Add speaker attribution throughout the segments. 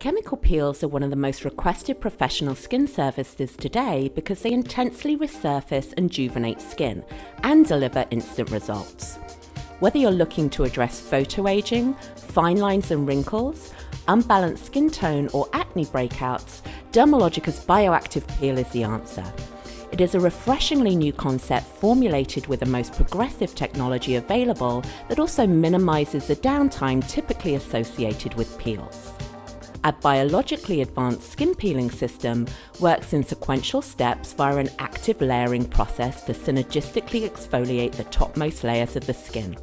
Speaker 1: Chemical peels are one of the most requested professional skin services today because they intensely resurface and rejuvenate skin and deliver instant results. Whether you're looking to address photoaging, fine lines and wrinkles, unbalanced skin tone, or acne breakouts, Dermalogica's Bioactive Peel is the answer. It is a refreshingly new concept formulated with the most progressive technology available that also minimizes the downtime typically associated with peels. A biologically advanced skin peeling system works in sequential steps via an active layering process to synergistically exfoliate the topmost layers of the skin.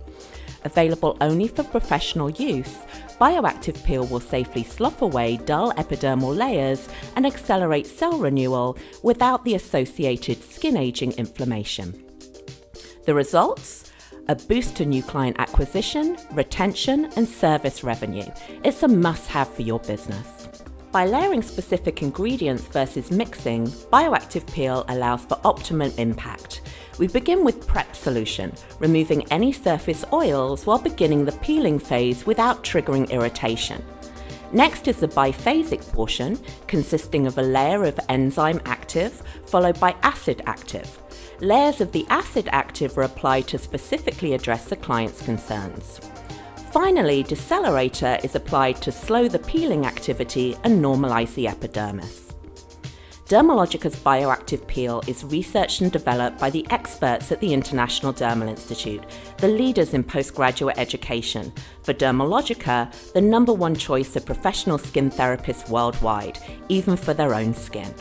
Speaker 1: Available only for professional use, Bioactive Peel will safely slough away dull epidermal layers and accelerate cell renewal without the associated skin aging inflammation. The results? A boost to new client acquisition, retention, and service revenue. It's a must have for your business. By layering specific ingredients versus mixing, Bioactive Peel allows for optimum impact. We begin with prep solution, removing any surface oils while beginning the peeling phase without triggering irritation. Next is the biphasic portion, consisting of a layer of enzyme active followed by acid active. Layers of the acid active are applied to specifically address the client's concerns. Finally, decelerator is applied to slow the peeling activity and normalize the epidermis. Dermalogica's bioactive peel is researched and developed by the experts at the International Dermal Institute, the leaders in postgraduate education. For Dermalogica, the number one choice of professional skin therapists worldwide, even for their own skin.